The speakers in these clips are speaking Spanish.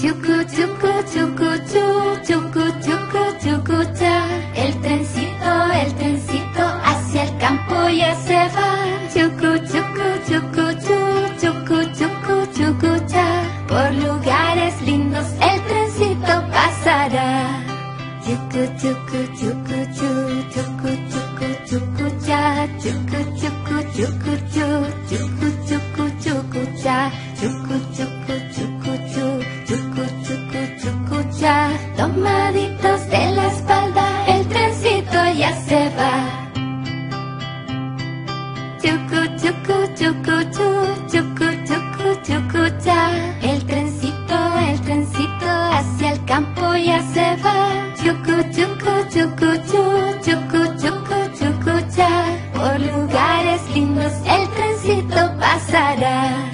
Chucu, chucu, chucu, chu, chucu, chucu, chucu, cha. El trencito, el trencito hacia el campo ya se va. Chucu, chucu, chucu, chu, chucu, chucu, chucu, cha. Por lugares lindos el trencito pasará. Chucu, chucu, chucu, chu, chucu, chucu, chucu, cha. Chucu, chucu, chucu, chu, Tomaditos de la espalda, el trencito ya se va. Chucu, chucu, chucu, chu, chucu, chucu, chucu, cha. El trencito, el trencito hacia el campo ya se va. Chucu, chucu, chucu, chu, chucu, chucu, chucu, cha. Por lugares lindos el trencito pasará.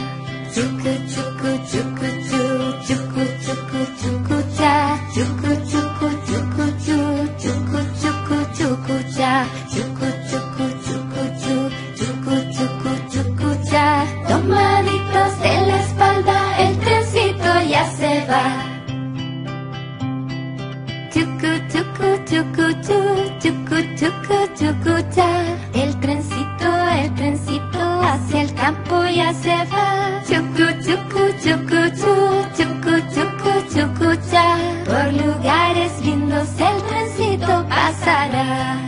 Chucu, chu, chucu, chucu, chucu, cha. El trencito, el trencito hacia el campo ya se va. Chucu, chucu, chucu, chu, chucu, chucu, chucu, cha. Por lugares lindos el trencito pasará.